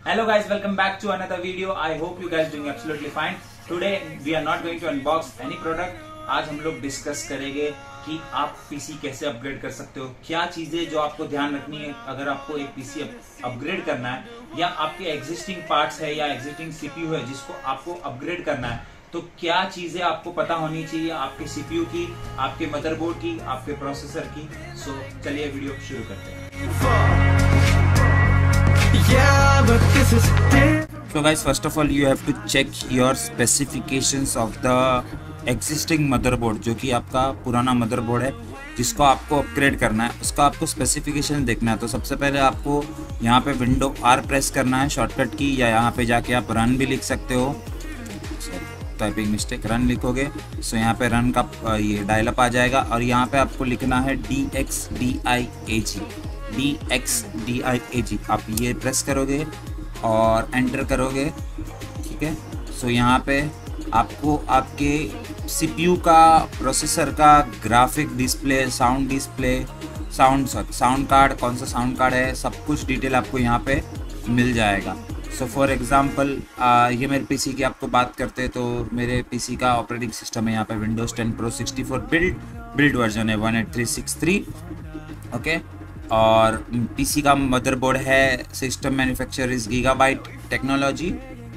Hello guys, welcome back to another video. I hope you guys doing absolutely fine. Today we are not going to unbox any product. आज हम लोग discuss करेंगे कि आप PC कैसे upgrade कर सकते हो क्या चीज़ें जो आपको ध्यान रखनी है अगर आपको एक पीसी अपग्रेड करना है या आपके एग्जिस्टिंग पार्ट्स है या एग्जिस्टिंग सीपीयू है जिसको आपको अपग्रेड करना है तो क्या चीज़ें आपको पता होनी चाहिए आपके सीपीयू की आपके मदरबोर्ड की आपके प्रोसेसर की सो चलिए वीडियो शुरू करते हैं So guys, first of all, you have to check your specifications of the existing motherboard जो कि आपका पुराना motherboard है जिसको आपको अपग्रेड करना है। उसका आपको स्पेसिफिकेशन देखना है। तो सबसे पहले आपको यहाँ पे विंडो आर प्रेस करना है शॉर्टकट की या यहाँ पे जाके आप रन भी लिख सकते हो। टाइपिंग मिस्टेक रन लिखोगे। सो यहाँ पे रन का ये डायलअप आ जाएगा। और यहाँ पे आपको लिखना है D X D I A G D X D I A G आप ये प्रेस करोगे और एंटर करोगे, ठीक है? सो यहाँ पे आपको आपके सीपीयू का प्रोसेसर का graphic display sound display sound sound card कौन सा साउंड कार्ड है, सब कुछ डिटेल आपको यहाँ पे मिल जाएगा। सो फॉर एग्ज़ाम्पल ये मेरे पीसी की आपको बात करते हैं तो मेरे पीसी का ऑपरेटिंग सिस्टम है यहाँ पे Windows 10 pro 64 build build version है 18363 ओके और पीसी का मदरबोर्ड है system manufacture is Gigabyte technology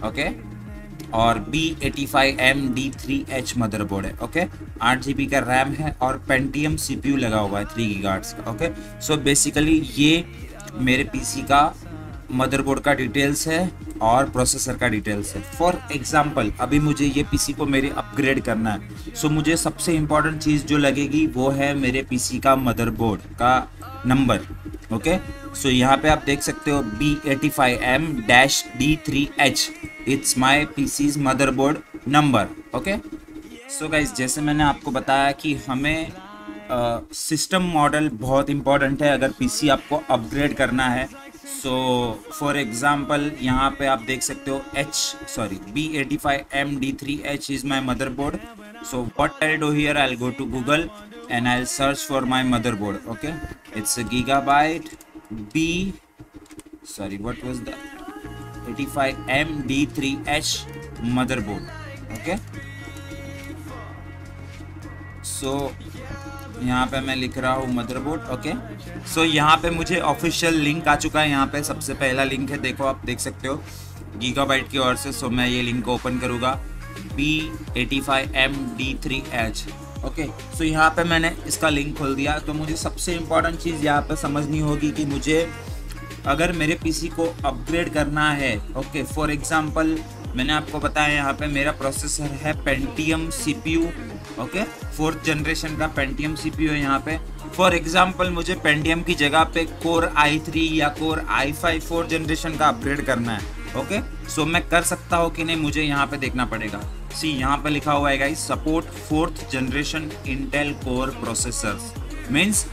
okay और B eighty five M D three H motherboard है ओके आठ जी बी का रैम है और पेंटियम सी पी यू लगा हुआ है थ्री गीगार्ड्स का ओके सो बेसिकली ये मेरे पीसी का मदरबोर्ड का डिटेल्स है और प्रोसेसर का डिटेल्स है। फॉर एग्ज़ाम्पल अभी मुझे ये पीसी को मेरे अपग्रेड करना है। सो so, मुझे सबसे इंपॉर्टेंट चीज़ जो लगेगी वो है मेरे पीसी का मदरबोर्ड का नंबर ओके सो यहाँ पे आप देख सकते हो B eighty five M dash D three H it's my P C's motherboard number okay so guys जैसे मैंने आपको बताया कि हमें सिस्टम uh, मॉडल बहुत इंपॉर्टेंट है अगर पीसी आपको अपग्रेड करना है। सो फॉर एग्ज़ाम्पल यहाँ पे आप देख सकते हो H sorry B eighty five M D three H is my mother board so what I do here I go to Google and I'll search for my motherboard, okay? It's a gigabyte B, sorry, what was the 85M D3H motherboard, okay? So, यहाँ पे मैं लिख रहा हूँ motherboard okay so यहाँ पे मुझे official link आ चुका है, यहाँ पे सबसे पहला लिंक है, देखो आप देख सकते हो गीगाबाइट की ओर से सो मैं ये लिंक ओपन करूँगा B eighty five M D three H okay so यहाँ पे मैंने इसका लिंक खोल दिया। तो मुझे सबसे इंपॉर्टेंट चीज़ यहाँ पे समझनी होगी कि मुझे अगर मेरे पीसी को अपग्रेड करना है ओके फॉर एग्जांपल मैंने आपको बताया यहाँ पे मेरा प्रोसेसर है Pentium CPU okay fourth generation का पेंटियम सीपीयू है यहाँ पे। फॉर एग्जांपल मुझे पेंटियम की जगह पे कोर आई थ्री या कोर आई फाइव जनरेशन का अपग्रेड करना है। ओके सो मैं कर सकता हूँ कि नहीं, मुझे यहाँ पे देखना पड़ेगा। सी यहाँ पे लिखा हुआ है support fourth generation Intel core processor means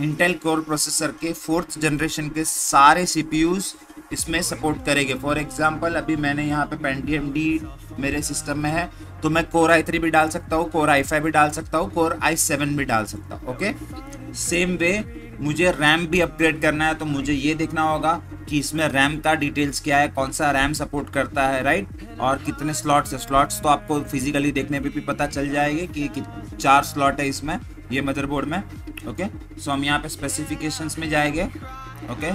Intel core processor के फोर्थ जनरेशन के सारे सीपीयूज इसमें सपोर्ट करेंगे। फॉर एग्जांपल अभी मैंने यहाँ पे पेंटीएम डी मेरे सिस्टम में है तो मैं कोर आई थ्री भी डाल सकता हूँ कोर आई फाइव भी डाल सकता हूँ कोर आई सेवन भी डाल सकता हूँ ओके सेम वे मुझे रैम भी अपग्रेड करना है तो मुझे ये देखना होगा कि इसमें रैम का डिटेल्स क्या है कौन सा रैम सपोर्ट करता है राइट और कितने स्लॉट्स है। स्लॉट्स तो आपको फिजिकली देखने पे भी पता चल जाएगी कि, कि चार स्लॉट है इसमें ये मदरबोर्ड में। ओके? सो हम यहाँ पे स्पेसिफिकेशंस में जाएँगे, ओके?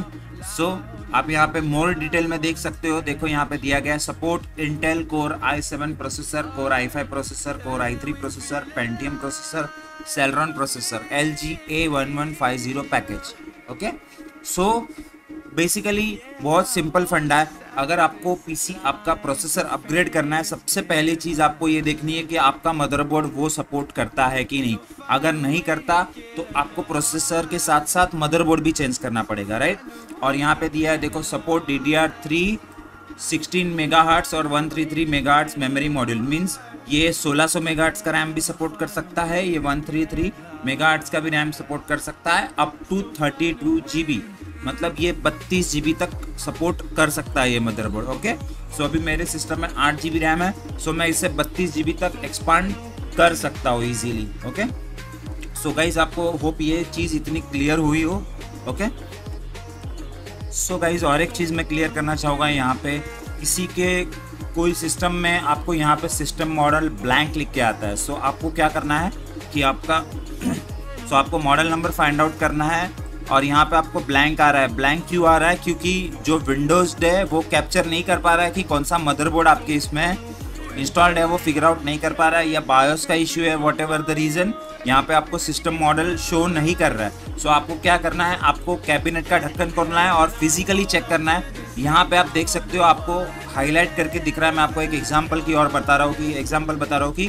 सो आप यहाँ पे मोर डिटेल में देख सकते हो। देखो, यहाँ पे दिया गया है support Intel core I seven processor core I five processor core I three processor Pentium processor Celeron processor L G A one one five zero package okay? So basically बहुत सिंपल फंडा है। अगर आपको पीसी आपका processor upgrade करना है, सबसे पहली चीज़ आपको ये देखनी है कि आपका मदरबोर्ड वो सपोर्ट करता है कि नहीं। अगर नहीं करता तो आपको प्रोसेसर के साथ साथ मदरबोर्ड भी चेंज करना पड़ेगा राइट और यहाँ पे दिया है, देखो support D D R three sixteen mega और one three three mega memory module means ये 1600 मेगाहर्ट्ज का रैम भी सपोर्ट कर सकता है, ये 133 मेगाहर्ट्ज का भी रैम सपोर्ट कर सकता है अप टू 32 जीबी मतलब ये बत्तीस जी तक सपोर्ट कर सकता है ये मदरबोर्ड ओके सो अभी मेरे सिस्टम में आठ जी रैम है सो मैं इसे बत्तीस जी तक एक्सपांड कर सकता हूँ इजीली ओके सो गाइज़ आपको होप ये चीज़ इतनी क्लियर हुई हो ओके सो गाइज़ और एक चीज़ मैं क्लियर करना चाहूँगा यहाँ पे, किसी के कोई सिस्टम में आपको यहाँ पे सिस्टम मॉडल ब्लैंक लिख के आता है सो so आपको क्या करना है कि आपका सो so आपको मॉडल नंबर फाइंड आउट करना है और यहाँ पे आपको ब्लैंक आ रहा है। ब्लैंक क्यों आ रहा है? क्योंकि जो विंडोज़ है वो कैप्चर नहीं कर पा रहा है कि कौन सा मदरबोर्ड आपके इसमें इंस्टॉल्ड है वो फिगर आउट नहीं कर पा रहा है या बायोस का इश्यू है वॉट एवर द रीज़न यहाँ पे आपको सिस्टम मॉडल शो नहीं कर रहा है। सो so, आपको क्या करना है? आपको कैबिनेट का ढक्कन खोलना है और फिजिकली चेक करना है। यहाँ पे आप देख सकते हो आपको हाईलाइट करके दिख रहा है। मैं आपको एक एग्ज़ाम्पल की और बता रहा हूँ कि एग्ज़ाम्पल बता रहा हूँ कि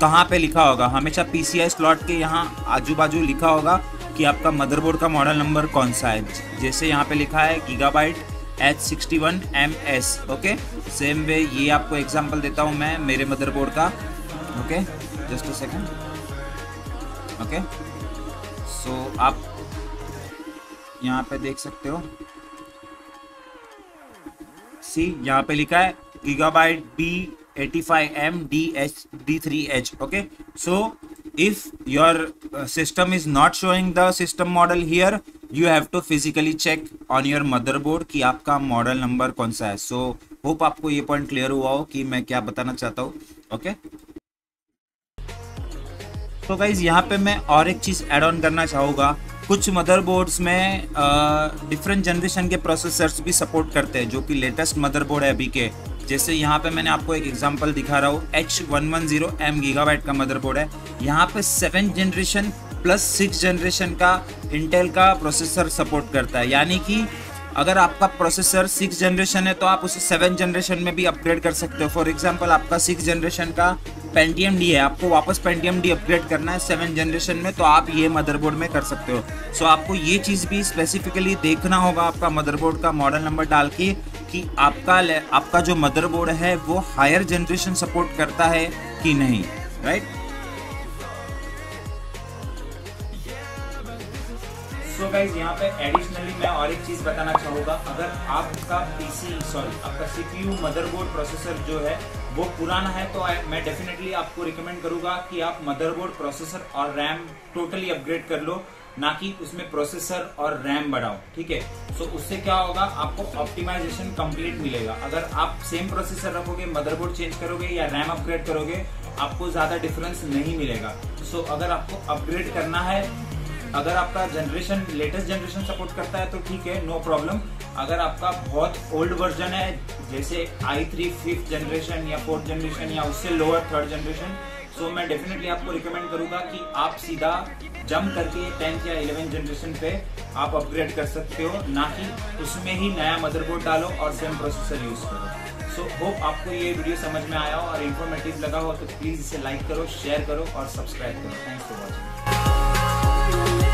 कहाँ पे लिखा होगा। हमेशा पी स्लॉट के यहाँ आजू बाजू लिखा होगा। कि आपका मदरबोर्ड का मॉडल नंबर कौन सा है? जैसे यहाँ पे लिखा है Gigabyte H sixty one M S okay same way ये आपको एग्जांपल देता हूँ मैं मेरे मदरबोर्ड का okay just a second okay so आप यहाँ पे देख सकते हो। सी यहाँ पे लिखा है Gigabyte B 85m DH D3H okay? So if your uh, system is not showing the system model here you have to physically check on your motherboard कि आपका मॉडल नंबर कौन सा है। So होप आपको ये पॉइंट क्लियर हुआ हो कि मैं क्या बताना चाहता हूँ। ओके तो गाइज़ यहाँ पे मैं और एक चीज़ ऐड ऑन करना चाहूँगा। कुछ मदरबोर्ड्स में डिफरेंट जनरेशन के प्रोसेसर्स भी सपोर्ट करते हैं जो कि लेटेस्ट मदरबोर्ड है अभी के। जैसे यहाँ पे मैंने आपको एक एग्जांपल दिखा रहा हूँ H one one zero M Gigabyte का मदरबोर्ड है। यहाँ पे seven generation plus six generation का इंटेल का प्रोसेसर सपोर्ट करता है। यानी कि अगर आपका प्रोसेसर सिक्स जनरेशन है तो आप उसे सेवन जनरेशन में भी अपग्रेड कर सकते हो। फॉर एग्ज़ाम्पल आपका सिक्स जनरेशन का पेंटीएम डी है। आपको वापस पेंटीएम डी अपग्रेड करना है सेवन जनरेशन में तो आप ये मदरबोर्ड में कर सकते हो। सो so, आपको ये चीज़ भी स्पेसिफिकली देखना होगा आपका मदरबोर्ड का मॉडल नंबर डाल के। कि आपका आपका जो मदरबोर्ड है, वो हायर जनरेशन सपोर्ट करता है कि नहीं राइट सो गाइज़ यहाँ पे एडिशनली मैं और एक चीज़ बताना चाहूँगा। अगर आपका पीसी सॉरी आपका सीपीयू मदरबोर्ड प्रोसेसर जो है, वो पुराना है तो मैं डेफिनेटली आपको रिकमेंड करूँगा कि आप मदरबोर्ड प्रोसेसर और रैम टोटली अपग्रेड कर लो। ना कि उसमें प्रोसेसर और रैम बढ़ाओ ठीक है? सो उससे क्या होगा? आपको ऑप्टिमाइजेशन कंप्लीट मिलेगा। अगर आप सेम प्रोसेसर रखोगे मदरबोर्ड चेंज करोगे या रैम अपग्रेड करोगे, आपको ज़्यादा डिफरेंस नहीं मिलेगा। सो अगर आपको अपग्रेड करना है, अगर आपका जनरेशन लेटेस्ट जनरेशन सपोर्ट करता है तो ठीक है नो प्रॉब्लम अगर आपका बहुत ओल्ड वर्जन है, जैसे आई थ्री फिफ्थ जनरेशन या फोर्थ जनरेशन या उससे lower third generation so so, मैं डेफिनेटली आपको रिकमेंड करूँगा कि आप सीधा जम करके टेंथ या इलेवेंथ जनरेशन पे आप अपग्रेड कर सकते हो ना कि उसमें ही नया मदरबोर्ड डालो और सेम प्रोसेसर यूज़ करो। सो so, होप आपको ये वीडियो समझ में आया हो और इन्फॉर्मेटिव लगा हो तो प्लीज़ इसे लाइक करो शेयर करो और सब्सक्राइब करो। Thanks for watching